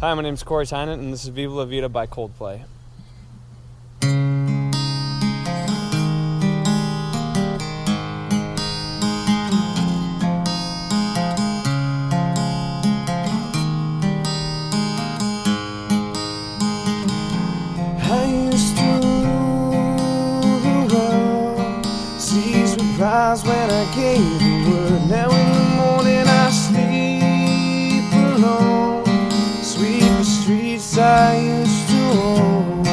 Hi, my name is Corey Tynant, and this is Viva La Vida by Coldplay. When I gave the I used to own.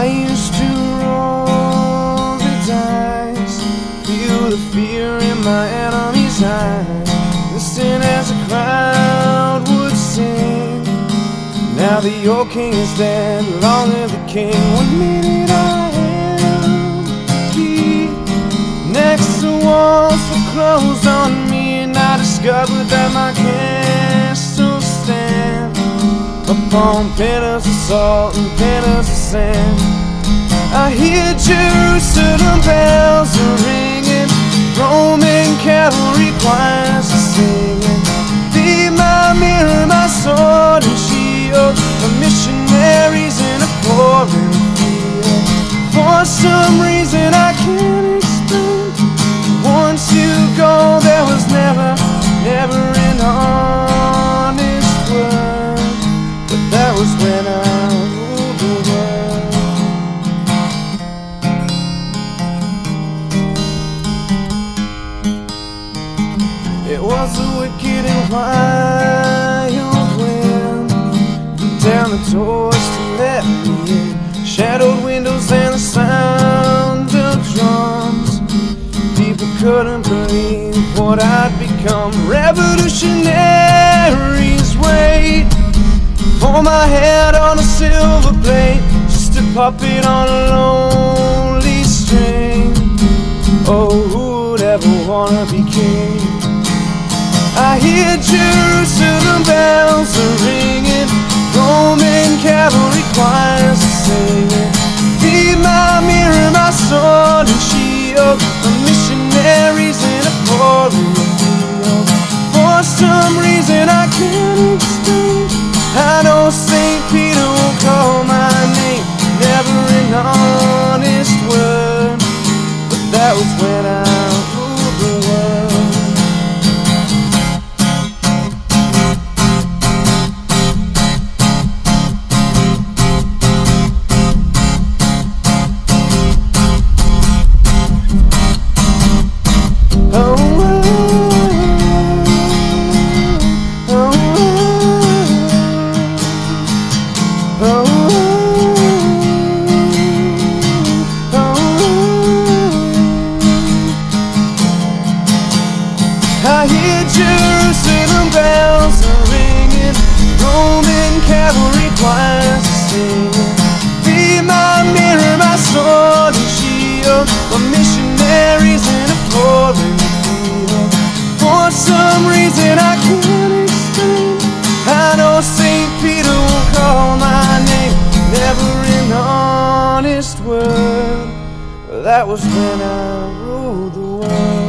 I used to roll the dice, feel the fear in my enemy's eyes, listen as the crowd would sing. Now that your king is dead, long live the king. One minute I am he, next the walls were closed on me, and I discovered that my castle stands upon pillars of salt and pillars of sand. I hear Jerusalem bells are ringing, Roman cavalry choirs are singing. Be my mirror, my sword and shield, the missionaries an honest word. But that was when I ruled the world. It was a wicked and wild wind down the doors to let me in. Shadowed windows and the sound of drums. People couldn't believe what I'd become. Revolutionaries wait for my head on a silver plate, just a puppet on a lonely string. Oh, who would ever wanna be king? I hear Jerusalem bells are ringing, Roman cavalry choirs are singing. Be my Peter will call my name, never an honest word, but that was when I honest word. That was when I ruled the world.